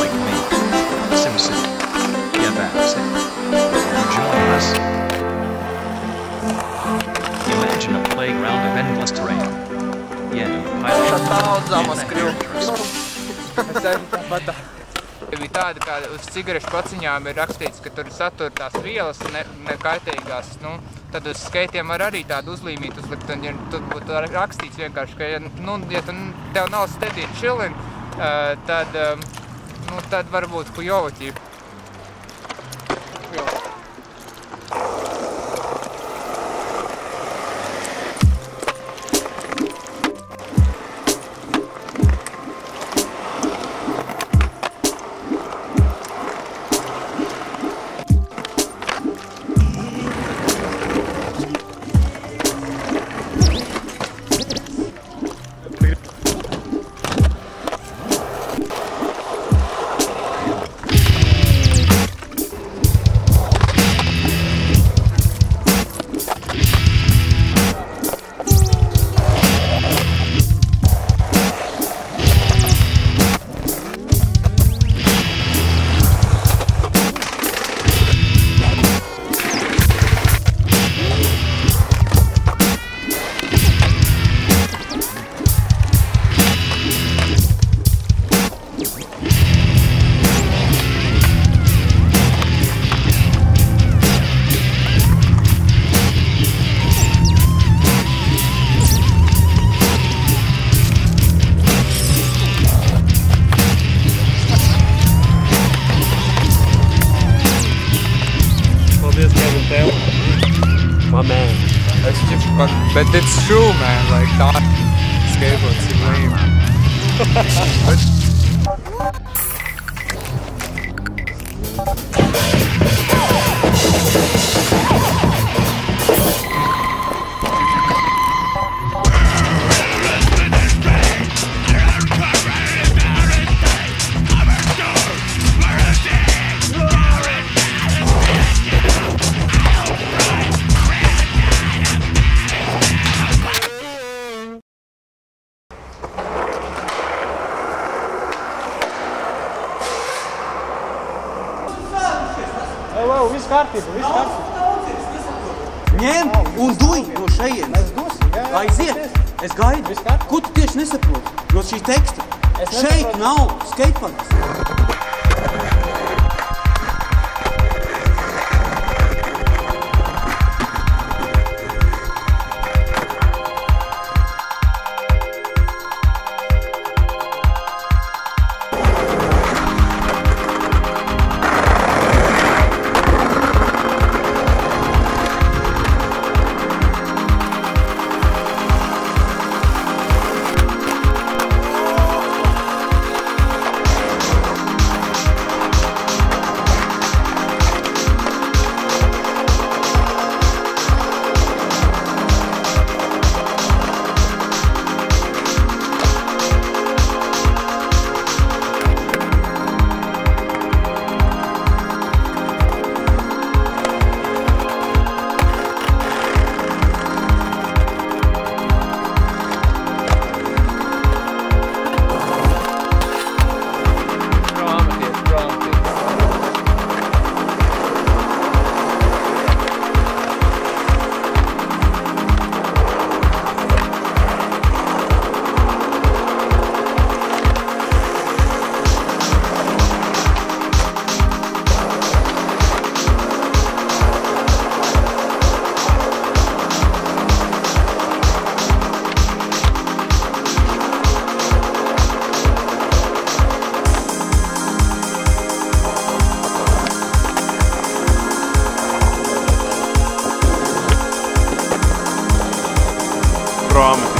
like me. SimCity. Get back, Sim. Join us. Imagine a playground of endless terrain. Yeah. Es arī tāpat. bija tāda, ka uz cigarešu paciņām ir rakstīts, ka tur satur tās vielas ne, nekaitīgās. Nu, tad uz skaitiem var arī tādu uzlīmīt uzlikt, un ja tur būtu rakstīts vienkārši, ka, ja, nu, ja tu, tev nav steady chilling, uh, tad, um, nu, tad varbūt hujovoķi. Paldies, ka, it's true, man, like tā skateboards lame. Vai, teksta? Šeit nav Ром.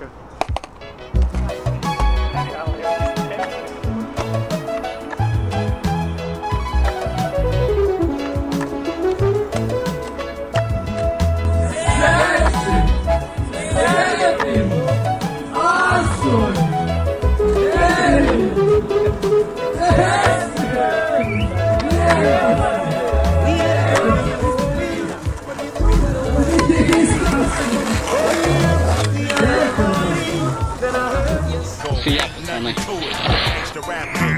America. See ya. Family.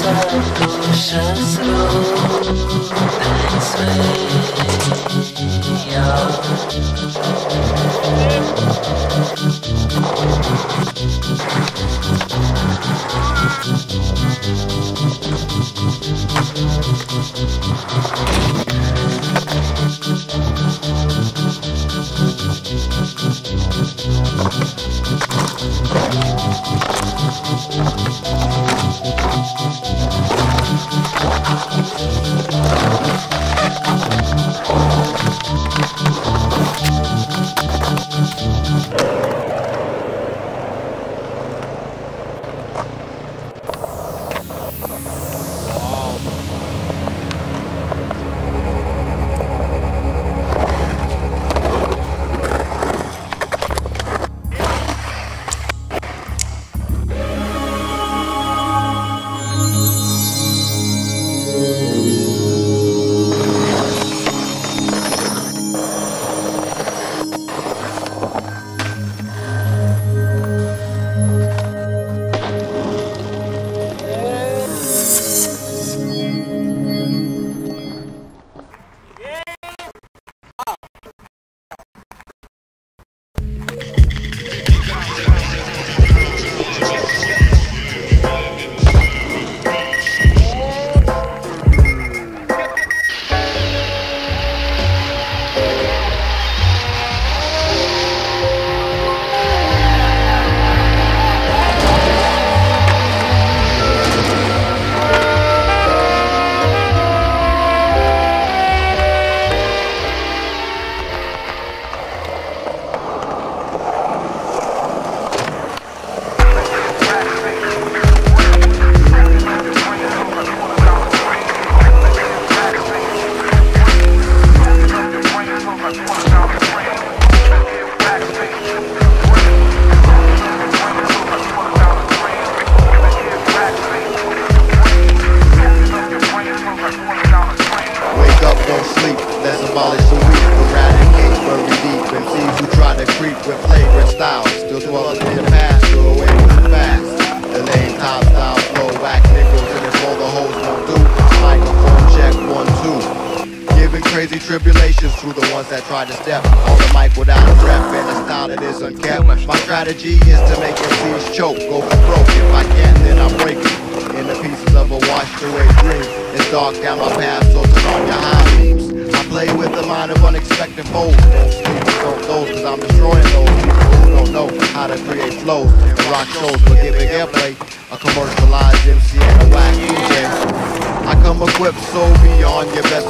stosa tribulations to the ones that try to step On the mic without a rep and a style that is unkept My strategy is to make MCs choke, go for broke If I can, then I break it in the pieces of a washed away dream. It's dark down my path, so turn on your high beams. I play with the mind of unexpected foes. Don't those, cause I'm destroying those people who don't know how to create flows and rock shows. But giving airplay, a commercialized MC and a whack DJ. I come equipped so beyond your best,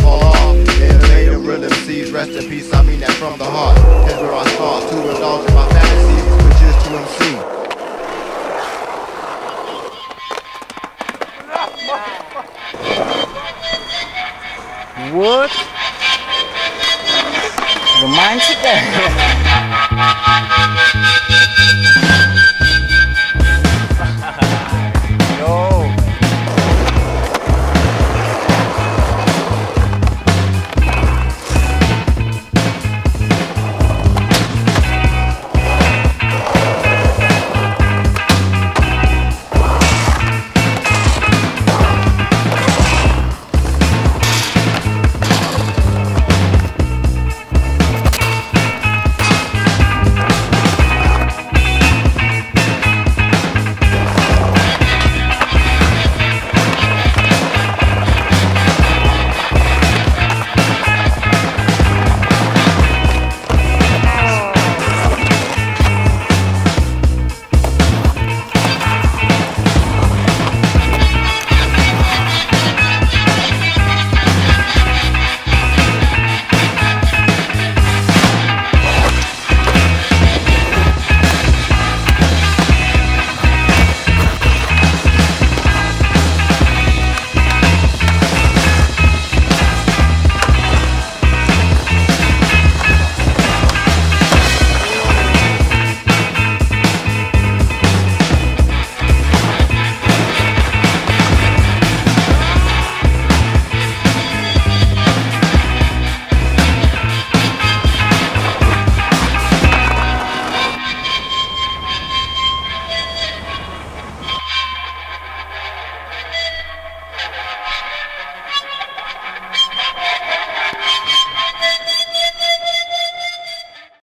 rest in peace, I mean that from the heart. Cause where I start to indulge in my fantasies, which is to MC. What? Romantic?